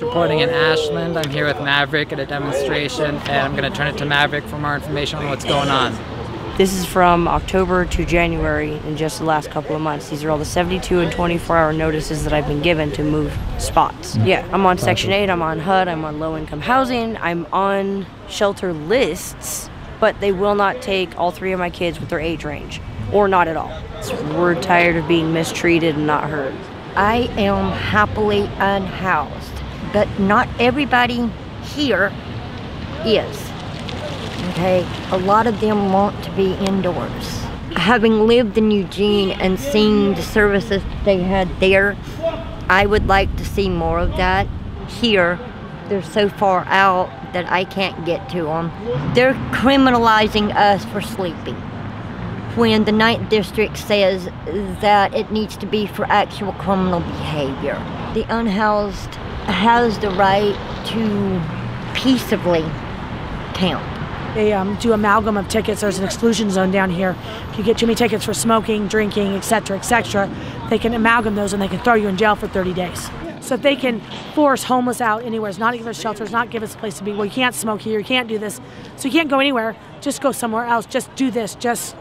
Reporting in Ashland, I'm here with Maverick at a demonstration, and I'm going to turn it to Maverick for more information on what's going on. This is from October to January in just the last couple of months. These are all the 72 and 24 hour notices that I've been given to move spots. Mm. Yeah, I'm on Section 8, I'm on HUD, I'm on low income housing, I'm on shelter lists, but they will not take all three of my kids with their age range, or not at all. So we're tired of being mistreated and not heard. I am happily unhoused, but not everybody here is. Okay, a lot of them want to be indoors. Having lived in Eugene and seen the services they had there, I would like to see more of that. Here, they're so far out that I can't get to them. They're criminalizing us for sleeping when the Ninth District says that it needs to be for actual criminal behavior. The unhoused has the right to peaceably camp. They um, do amalgam of tickets. There's an exclusion zone down here. If you get too many tickets for smoking, drinking, etc., etc., they can amalgam those and they can throw you in jail for 30 days. So if they can force homeless out anywhere, it's not give us shelters, not give us a place to be. Well, you can't smoke here, you can't do this, so you can't go anywhere. Just go somewhere else. Just do this. Just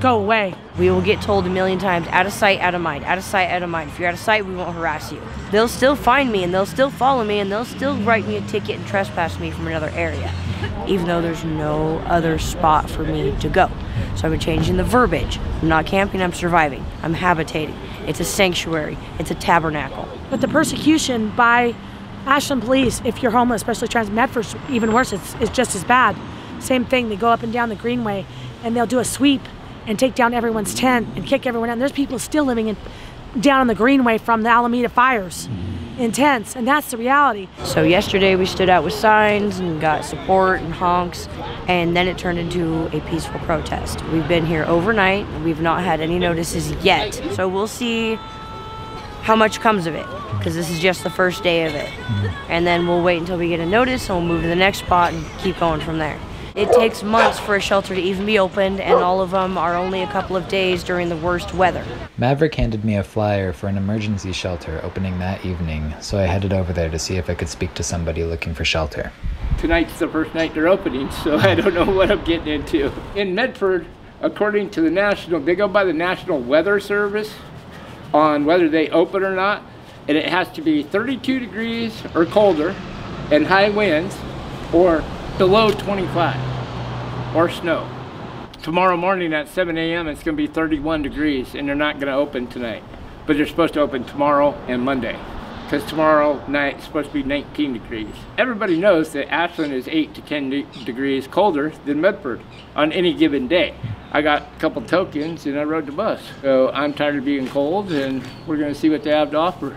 go away. We will get told a million times out of sight, out of mind, out of sight, out of mind. If you're out of sight, we won't harass you. They'll still find me and they'll still follow me and they'll still write me a ticket and trespass me from another area, even though there's no other spot for me to go. So I'm changing the verbiage. I'm not camping, I'm surviving. I'm habitating. It's a sanctuary, it's a tabernacle. But the persecution by Ashland police, if you're homeless, especially trans Medford's even worse, it's, it's just as bad. Same thing, they go up and down the Greenway and they'll do a sweep and take down everyone's tent and kick everyone out. And there's people still living in, down on the Greenway from the Almeda fires in tents, and that's the reality. So yesterday we stood out with signs and got support and honks, and then it turned into a peaceful protest. We've been here overnight. We've not had any notices yet. So we'll see how much comes of it, because this is just the first day of it. And then we'll wait until we get a notice, and we'll move to the next spot and keep going from there. It takes months for a shelter to even be opened, and all of them are only a couple of days during the worst weather. Maverick handed me a flyer for an emergency shelter opening that evening, so I headed over there to see if I could speak to somebody looking for shelter. Tonight's the first night they're opening, so I don't know what I'm getting into. In Medford, according to the national, they go by the National Weather Service on whether they open or not, and it has to be 32 degrees or colder and high winds or below 25 or snow. Tomorrow morning at 7 a.m. it's going to be 31 degrees and they're not going to open tonight. But they're supposed to open tomorrow and Monday because tomorrow night is supposed to be 19 degrees. Everybody knows that Ashland is 8 to 10 de degrees colder than Medford on any given day. I got a couple tokens and I rode the bus. So I'm tired of being cold and we're going to see what they have to offer.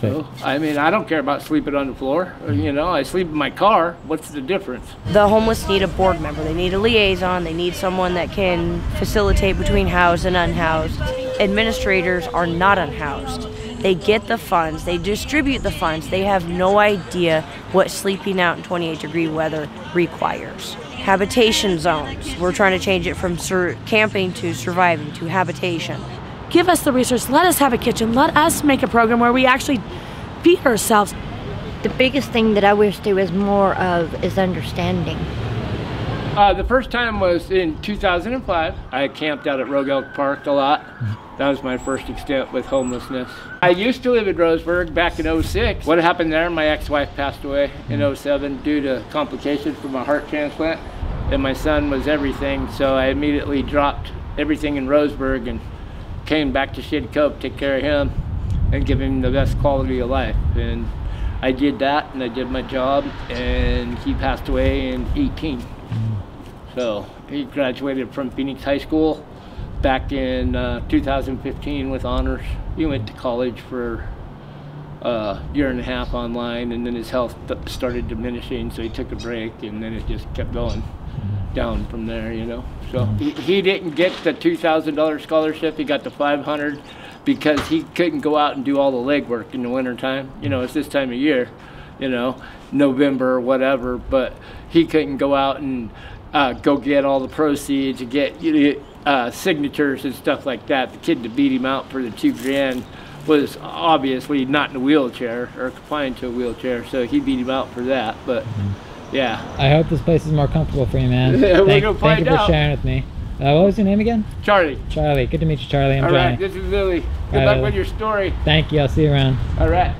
So, I mean, I don't care about sleeping on the floor. Mm-hmm. You know, I sleep in my car. What's the difference? The homeless need a board member. They need a liaison. They need someone that can facilitate between housed and unhoused. Administrators are not unhoused. They get the funds, they distribute the funds. They have no idea what sleeping out in 28 degree weather requires. Habitation zones. We're trying to change it from sur- camping to surviving to habitation give us the resources. Let us have a kitchen. Let us make a program where we actually feed ourselves. The biggest thing that I wish there was more of is understanding. Uh, the first time was in 2005. I camped out at Rogue Elk Park a lot. That was my first extent with homelessness. I used to live in Roseburg back in 06. What happened there, my ex-wife passed away in 07 due to complications from a heart transplant. And my son was everything, so I immediately dropped everything in Roseburg and came back to Shady Cove, take care of him, and give him the best quality of life. And I did that, and I did my job, and he passed away in 18. So he graduated from Phoenix High School back in uh, 2015 with honors. He went to college for a year and a half online, and then his health started diminishing, so he took a break, and then it just kept going down from there, you know. So he, he didn't get the $2,000 scholarship. He got the 500 because he couldn't go out and do all the legwork in the wintertime. You know, it's this time of year, you know, November or whatever, but he couldn't go out and uh, go get all the proceeds to get uh, signatures and stuff like that. The kid to beat him out for the two grand was obviously not in a wheelchair or confined to a wheelchair, so he beat him out for that. But yeah, I hope this place is more comfortable for you, man. We're thank, gonna thank find you for out. sharing with me. Uh, what was your name again? Charlie. Charlie. Good to meet you, Charlie. I'm All Johnny. right, this is Lily. Good Bye, luck Lily. with your story. Thank you. I'll see you around. All right.